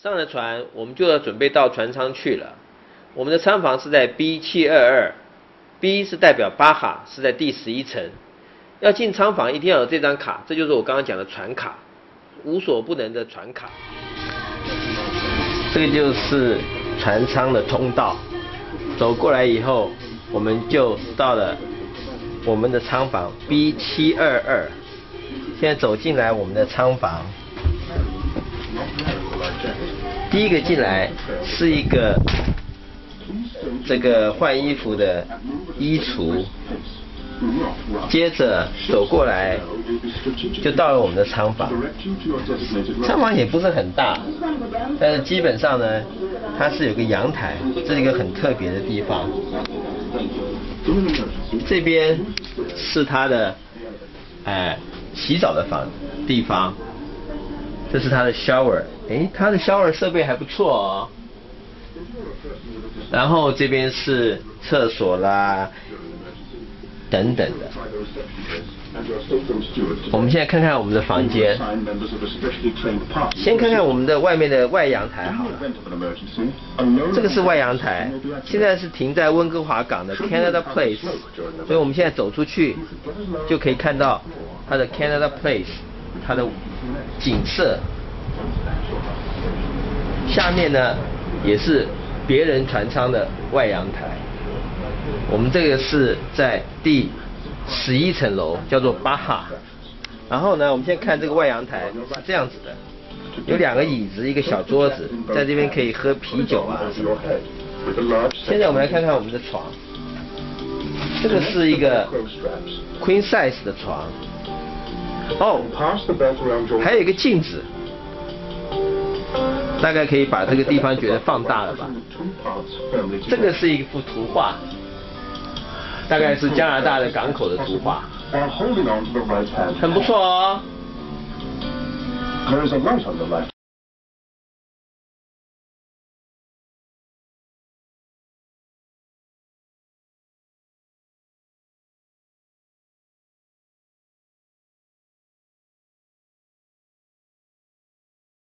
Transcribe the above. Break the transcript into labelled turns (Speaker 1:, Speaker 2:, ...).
Speaker 1: 上了船，我们就要准备到船舱去了。我们的舱房是在 B 七二二，B 是代表巴哈，是在第十一层。要进舱房一定要有这张卡，这就是我刚刚讲的船卡，无所不能的船卡。这个就是船舱的通道，走过来以后，我们就到了我们的舱房 B 七二二。现在走进来我们的舱房。第一个进来是一个这个换衣服的衣橱，接着走过来就到了我们的仓房。仓房也不是很大，但是基本上呢，它是有个阳台，这是一个很特别的地方。这边是它的哎洗澡的房地方。这是它的 shower，哎，它的 shower 设备还不错哦。然后这边是厕所啦，等等的。我们现在看看我们的房间，先看看我们的外面的外阳台好了。这个是外阳台，现在是停在温哥华港的 Canada Place，所以我们现在走出去就可以看到它的 Canada Place。它的景色，下面呢也是别人船舱的外阳台。我们这个是在第十一层楼，叫做巴哈。然后呢，我们先看这个外阳台是这样子的，有两个椅子，一个小桌子，在这边可以喝啤酒啊什么的。现在我们来看看我们的床，这个是一个 queen size 的床。哦，还有一个镜子，大概可以把这个地方觉得放大了吧。这个是一幅图画，大概是加拿大的港口的图画，很不错哦。